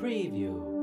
Preview.